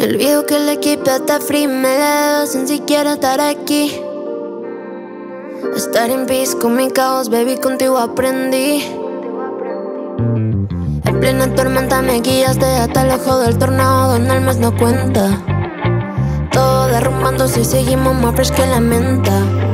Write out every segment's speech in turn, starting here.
Me olvido que el equipo está free, me la sin siquiera estar aquí. Estar en peace con mi caos, baby, contigo aprendí. En plena tormenta me guiaste hasta lejos del tornado donde el mes no cuenta. Todo derrumbándose y seguimos más fresh que la menta.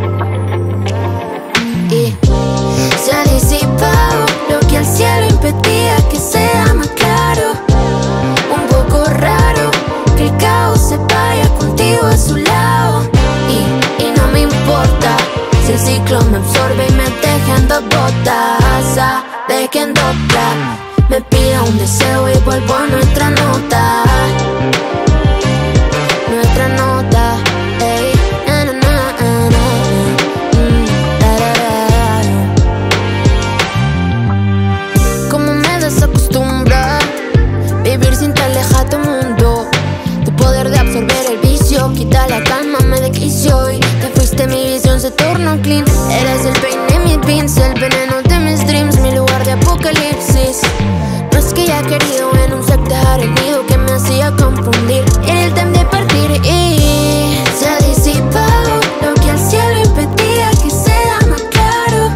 A su lado. Y, y no me importa si el ciclo me absorbe y me deja en dos botas. De que en dos me pida un deseo y vuelvo a nuestra nota. Tornó clean. Eres el pain de mis beans, el veneno de mis dreams, mi lugar de apocalipsis. No es que haya querido en un sec dejar el nido que me hacía confundir. Era el time de partir y se ha disipado lo que el cielo impedía que sea más claro.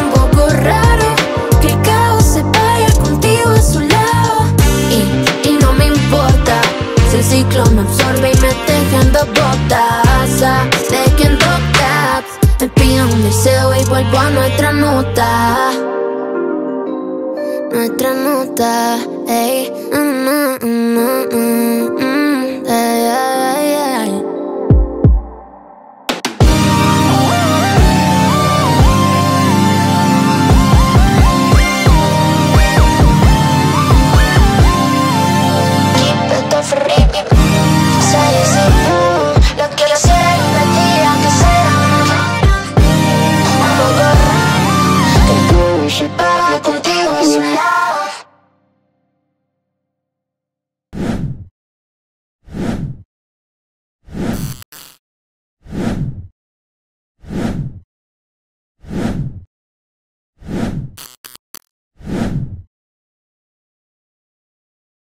Un poco raro que el caos se vaya contigo a su lado. Y, y no me importa si el ciclo me absorbe y me deja en dos botas. Un deseo y vuelvo a nuestra nota. Nuestra nota, ey, mm, mm, mm, mm.